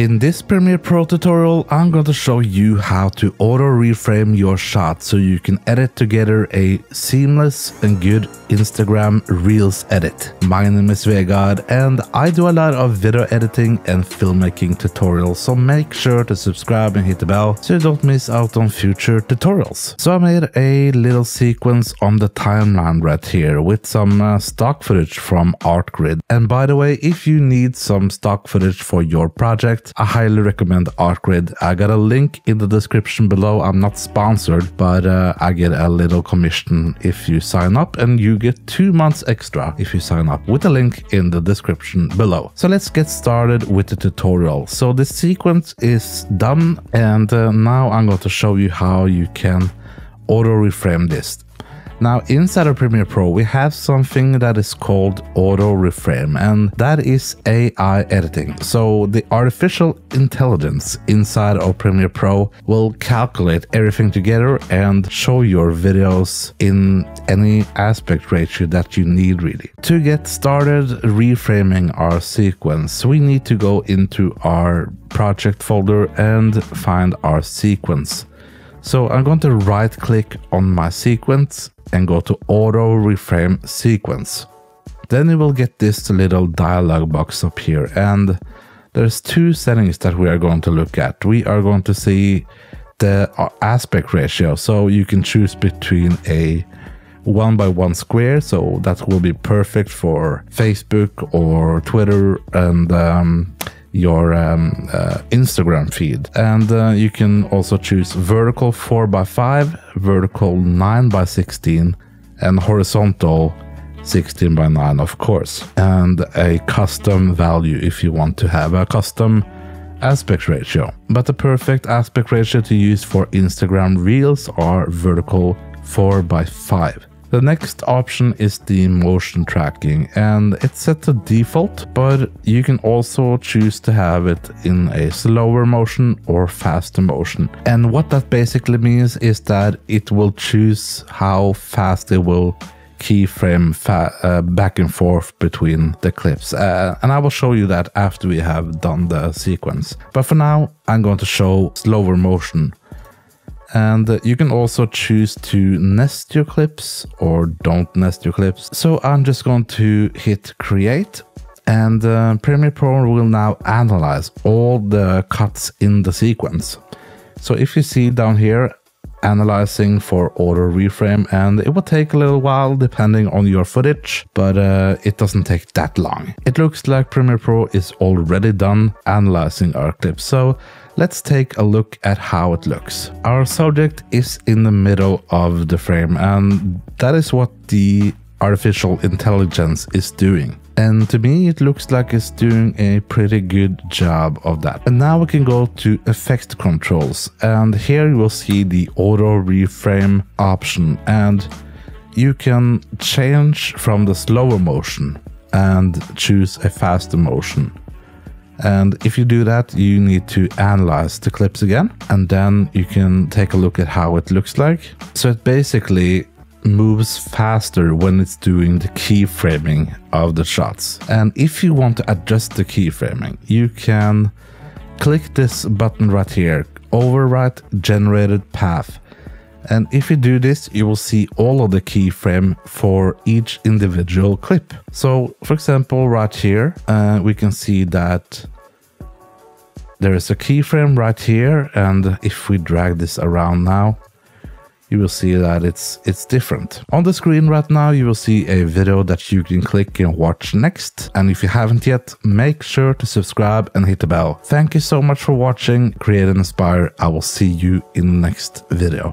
In this Premiere Pro tutorial, I'm going to show you how to auto reframe your shot so you can edit together a seamless and good Instagram Reels edit. My name is Vegard and I do a lot of video editing and filmmaking tutorials, so make sure to subscribe and hit the bell so you don't miss out on future tutorials. So I made a little sequence on the timeline right here with some uh, stock footage from ArtGrid. And by the way, if you need some stock footage for your project, I highly recommend ArtGrid. I got a link in the description below. I'm not sponsored, but uh, I get a little commission if you sign up, and you get two months extra if you sign up with the link in the description below. So let's get started with the tutorial. So the sequence is done, and uh, now I'm going to show you how you can auto reframe this. Now inside of Premiere Pro we have something that is called auto reframe and that is AI editing. So the artificial intelligence inside of Premiere Pro will calculate everything together and show your videos in any aspect ratio that you need really. To get started reframing our sequence we need to go into our project folder and find our sequence. So I'm going to right click on my sequence and go to auto reframe sequence. Then you will get this little dialog box up here and there's two settings that we are going to look at. We are going to see the aspect ratio. So you can choose between a one by one square. So that will be perfect for Facebook or Twitter and um, your um, uh, Instagram feed. And uh, you can also choose vertical 4x5, vertical 9x16, and horizontal 16 by 9 of course. And a custom value if you want to have a custom aspect ratio. But the perfect aspect ratio to use for instagram reels are vertical 4 by 5 the next option is the motion tracking and it's set to default, but you can also choose to have it in a slower motion or faster motion. And what that basically means is that it will choose how fast it will keyframe uh, back and forth between the clips. Uh, and I will show you that after we have done the sequence. But for now, I'm going to show slower motion and you can also choose to nest your clips or don't nest your clips. So I'm just going to hit create and uh, Premiere Pro will now analyze all the cuts in the sequence. So if you see down here, analyzing for auto reframe and it will take a little while depending on your footage, but uh, it doesn't take that long. It looks like Premiere Pro is already done analyzing our clips. So Let's take a look at how it looks. Our subject is in the middle of the frame and that is what the artificial intelligence is doing. And to me, it looks like it's doing a pretty good job of that. And now we can go to effect controls. And here you will see the auto reframe option. And you can change from the slower motion and choose a faster motion. And if you do that, you need to analyze the clips again. And then you can take a look at how it looks like. So it basically moves faster when it's doing the keyframing of the shots. And if you want to adjust the keyframing, you can click this button right here, overwrite generated path. And if you do this, you will see all of the keyframe for each individual clip. So for example, right here, uh, we can see that there is a keyframe right here. And if we drag this around now, you will see that it's it's different. On the screen right now, you will see a video that you can click and watch next. And if you haven't yet, make sure to subscribe and hit the bell. Thank you so much for watching. Create and inspire. I will see you in the next video.